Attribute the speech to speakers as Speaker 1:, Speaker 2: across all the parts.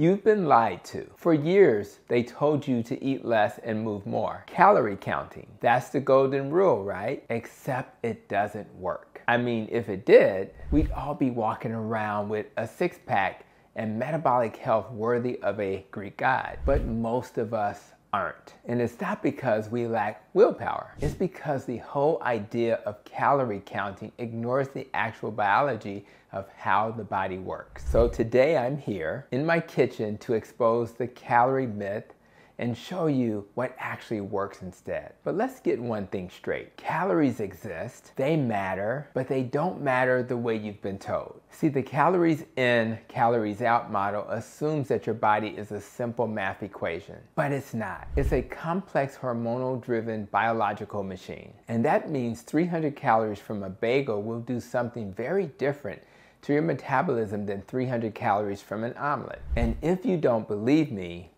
Speaker 1: You've been lied to. For years, they told you to eat less and move more. Calorie counting. That's the golden rule, right? Except it doesn't work. I mean, if it did, we'd all be walking around with a six pack and metabolic health worthy of a Greek god. But most of us aren't. And it's not because we lack willpower. It's because the whole idea of calorie counting ignores the actual biology of how the body works. So today I'm here in my kitchen to expose the calorie myth and show you what actually works instead. But let's get one thing straight. Calories exist, they matter, but they don't matter the way you've been told. See, the calories in, calories out model assumes that your body is a simple math equation, but it's not. It's a complex hormonal driven biological machine. And that means 300 calories from a bagel will do something very different to your metabolism than 300 calories from an omelet. And if you don't believe me,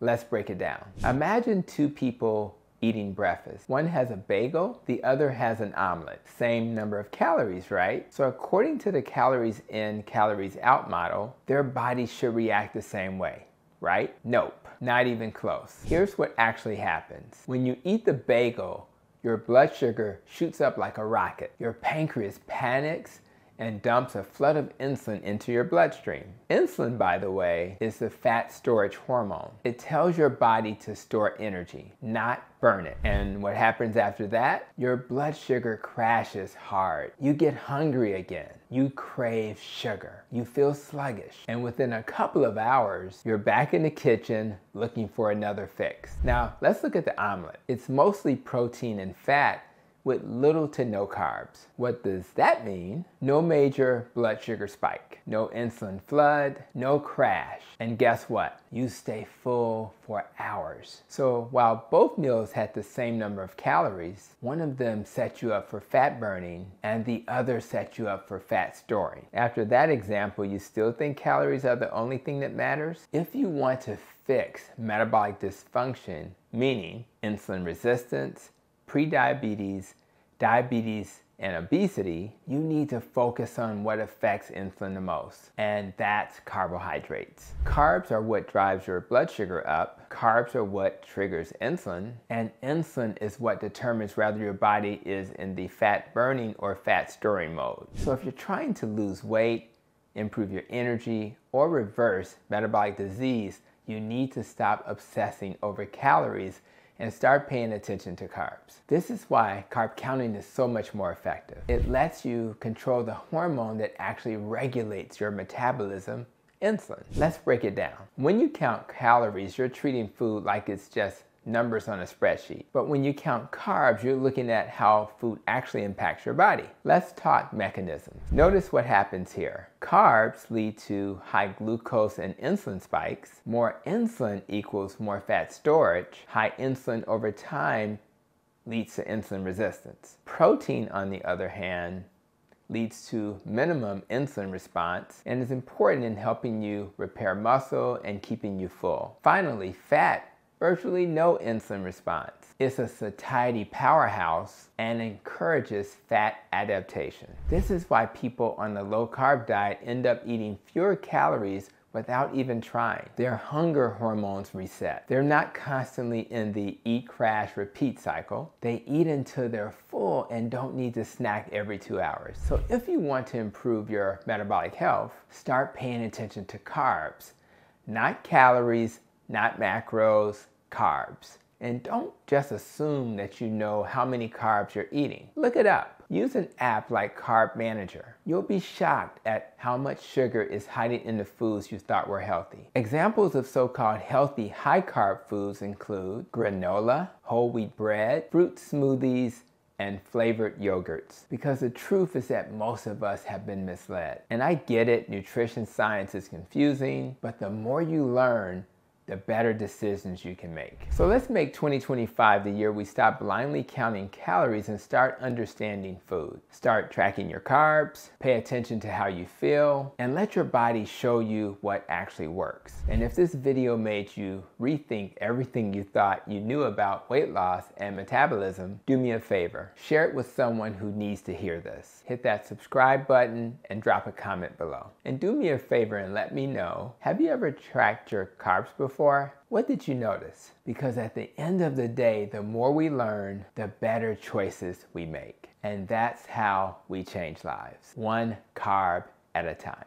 Speaker 1: Let's break it down. Imagine two people eating breakfast. One has a bagel, the other has an omelet. Same number of calories, right? So according to the calories in, calories out model, their bodies should react the same way, right? Nope, not even close. Here's what actually happens. When you eat the bagel, your blood sugar shoots up like a rocket. Your pancreas panics and dumps a flood of insulin into your bloodstream. Insulin, by the way, is the fat storage hormone. It tells your body to store energy, not burn it. And what happens after that? Your blood sugar crashes hard. You get hungry again. You crave sugar. You feel sluggish. And within a couple of hours, you're back in the kitchen looking for another fix. Now, let's look at the omelet. It's mostly protein and fat, with little to no carbs. What does that mean? No major blood sugar spike, no insulin flood, no crash. And guess what? You stay full for hours. So while both meals had the same number of calories, one of them set you up for fat burning and the other set you up for fat storing. After that example, you still think calories are the only thing that matters? If you want to fix metabolic dysfunction, meaning insulin resistance, prediabetes, diabetes, and obesity, you need to focus on what affects insulin the most, and that's carbohydrates. Carbs are what drives your blood sugar up, carbs are what triggers insulin, and insulin is what determines whether your body is in the fat burning or fat storing mode. So if you're trying to lose weight, improve your energy, or reverse metabolic disease, you need to stop obsessing over calories and start paying attention to carbs. This is why carb counting is so much more effective. It lets you control the hormone that actually regulates your metabolism insulin. Let's break it down. When you count calories, you're treating food like it's just numbers on a spreadsheet. But when you count carbs, you're looking at how food actually impacts your body. Let's talk mechanisms. Notice what happens here. Carbs lead to high glucose and insulin spikes. More insulin equals more fat storage. High insulin over time leads to insulin resistance. Protein, on the other hand, leads to minimum insulin response and is important in helping you repair muscle and keeping you full. Finally, fat virtually no insulin response. It's a satiety powerhouse and encourages fat adaptation. This is why people on the low carb diet end up eating fewer calories without even trying. Their hunger hormones reset. They're not constantly in the eat, crash, repeat cycle. They eat until they're full and don't need to snack every two hours. So if you want to improve your metabolic health, start paying attention to carbs, not calories, not macros, carbs. And don't just assume that you know how many carbs you're eating. Look it up. Use an app like Carb Manager. You'll be shocked at how much sugar is hiding in the foods you thought were healthy. Examples of so-called healthy high carb foods include granola, whole wheat bread, fruit smoothies, and flavored yogurts. Because the truth is that most of us have been misled. And I get it, nutrition science is confusing, but the more you learn, the better decisions you can make. So let's make 2025 the year we stop blindly counting calories and start understanding food. Start tracking your carbs, pay attention to how you feel, and let your body show you what actually works. And if this video made you rethink everything you thought you knew about weight loss and metabolism, do me a favor. Share it with someone who needs to hear this. Hit that subscribe button and drop a comment below. And do me a favor and let me know, have you ever tracked your carbs before? What did you notice? Because at the end of the day, the more we learn, the better choices we make. And that's how we change lives, one carb at a time.